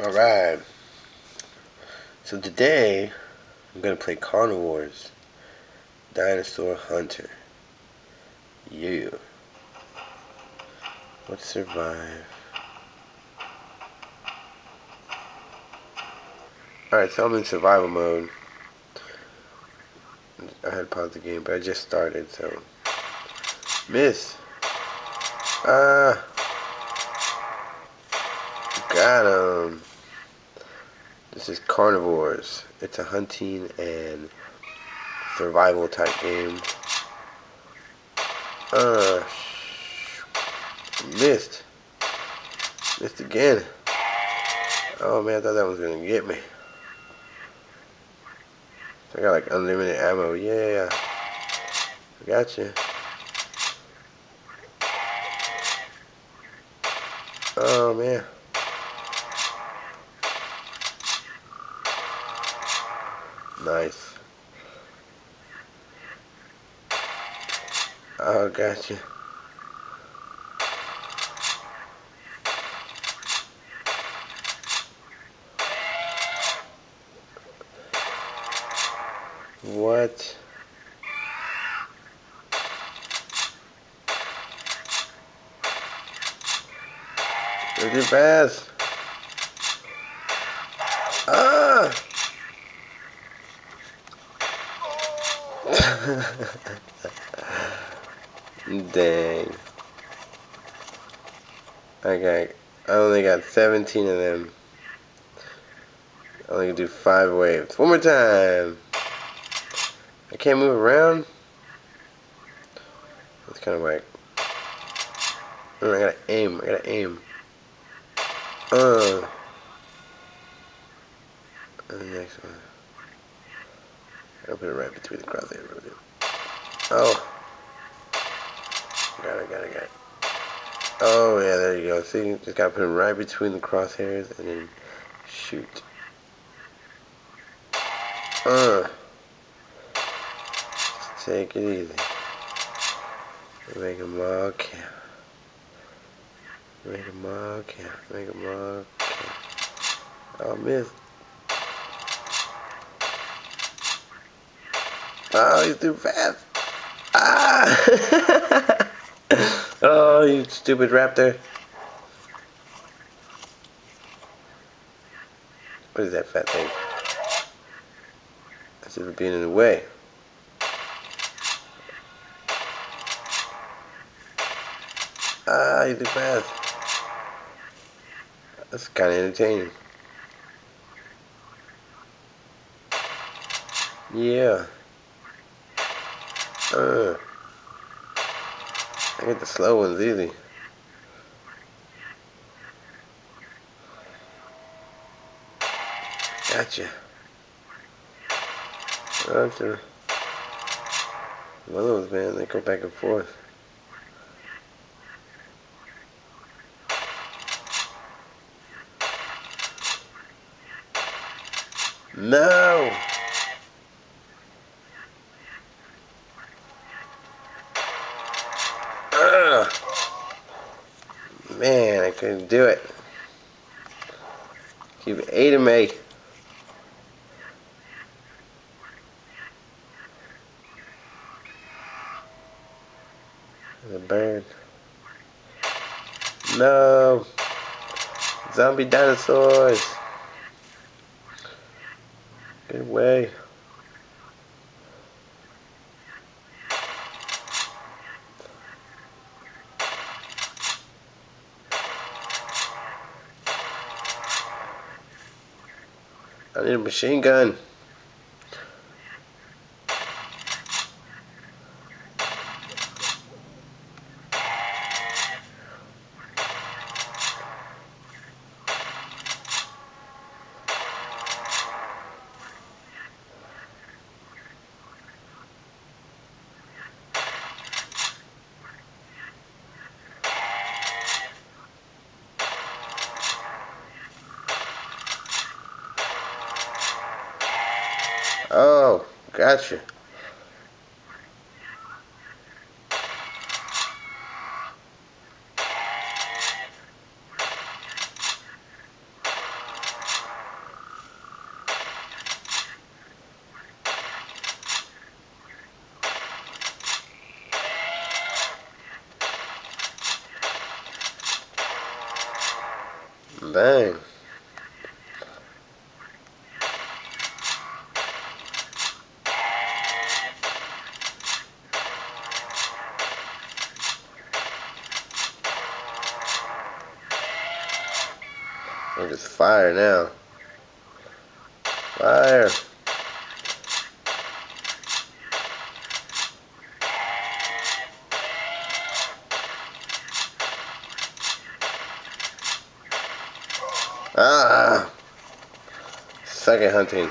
Alright. So today, I'm going to play Carnivores. Dinosaur Hunter. You. Let's survive. Alright, so I'm in survival mode. I had to pause the game, but I just started, so... Miss! Ah! Got him! This is Carnivores. It's a hunting and survival type game. Uh, missed. Missed again. Oh man, I thought that was gonna get me. I got like unlimited ammo. Yeah. I got you. Oh man. Nice. Oh, gotcha. What? Pretty fast. Ah! Dang. Okay, I only got 17 of them. I only can do five waves. One more time. I can't move around. That's kind of like. Oh, I gotta aim. I gotta aim. Uh. And the next one. I'll put it right between the crosshairs. Oh. Got it, got it, got it. Oh, yeah, there you go. See, just gotta put it right between the crosshairs and then shoot. Uh. Just take it easy. Make them all count. Make them all count. Make them all count. Oh, miss. Oh, he's too fast. Ah! oh, you stupid raptor. What is that fat thing? That's just being in the way. Ah, you too fast. That's kind of entertaining. Yeah. Uh. I get the slow ones easy. Gotcha. Gotcha. Those, man, they go back and forth. No! Man, I couldn't do it. Keep aiding me. The bird. No. Zombie dinosaurs. Get away. I need a machine gun. Oh, gotcha. Bang. I'm just fire now. Fire. Ah! Second hunting.